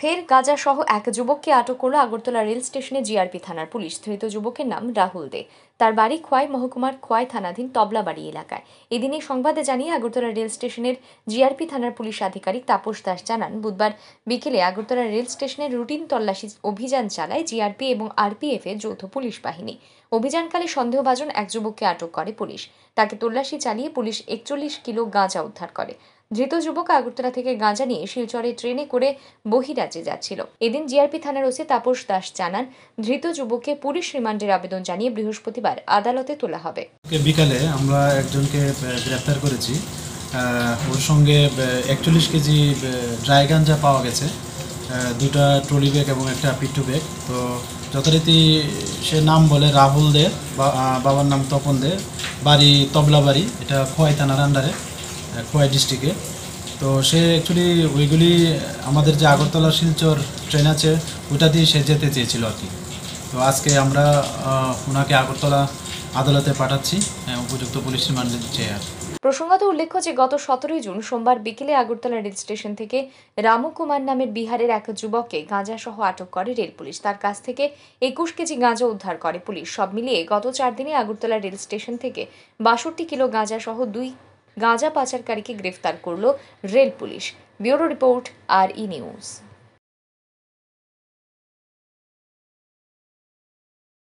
ফের গাঁজা সহ এক যুবককে আটক করল আগরতলা রেল স্টেশনে জিআরপি থানার পুলিশ। ধৃত যুবকের নাম রাহুল দে। তার বাড়ি খোয়াই মহকুমার খোয়াই থানাধীন তবলাবাড়ি এলাকায়। এদিনই সংবাদে জানিয়ে আগরতলা রেল স্টেশনের জিআরপি থানার পুলিশ আধিকারিক তাপস দাস জানান, বুধবার বিকেলে আগরতলা রেল স্টেশনের রুটিন তল্লাশি অভিযান চালায় জিআরপি এবং আরপিএফ এর যৌথ পুলিশ বাহিনী। অভিযানকালে সন্দেহভাজন এক যুবককে আটক করে পুলিশ। তাকে তল্লাশি চালিয়ে পুলিশ একচল্লিশ কিলো গাঁজা উদ্ধার করে। ধৃত যুবক আগরতলা থেকে গাঁজা নিয়ে শিলচরে ট্রেনে করে বহিরাজ্যে যাচ্ছিল। এদিন জিআরপি থানার ওসি তাপস দাস জানান ধৃত যুবককে পুলিশ রিমান্ডের আবেদন জানিয়ে বৃহস্পতিবার আদালতে তোলা হবে। বিকালে আমরা একজনকে আহ, গ্রেপ্তার করেছি। ওর সঙ্গে একচল্লিশ কেজি ড্রাই গাঞ্জা পাওয়া গেছে। দুটা ট্রলি ব্যাগ এবং একটা পিট্টু ব্যাগ। তো যথারীতি সে নাম বলে রাহুল দে বাবার নাম তপন দে। বাড়ি তবলা বাড়ি এটা খোয়াই থানার আন্ডারে খোয়াই ডিস্ট্রিক্টে তো সে অ্যাকচুয়ালি ওইগুলি আমাদের যে আগরতলা শিলচর ট্রেন আছে, ওইটা দিয়ে সে যেতে চেয়েছিল আর কি। তো আজকে আমরা ওনাকে আগরতলা আদালতে পাঠাচ্ছি উপযুক্ত পুলিশ রিমান্ডে চেয়ে প্রসঙ্গত উল্লেখ্য যে গত সতেরোই জুন সোমবার বিকেলে আগরতলা রেল স্টেশন থেকে রামু কুমার নামের বিহারের এক যুবককে গাঁজা সহ আটক করে রেল পুলিশ। তার কাছ থেকে একুশ কেজি গাঁজা উদ্ধার করে পুলিশ। সব মিলিয়ে গত চার দিনে আগরতলা রেল স্টেশন থেকে বাষট্টি কিলো গাঁজা সহ দুই গাঁজা পাচারকারীকে গ্রেফতার করল rail police. Bureau report R E news.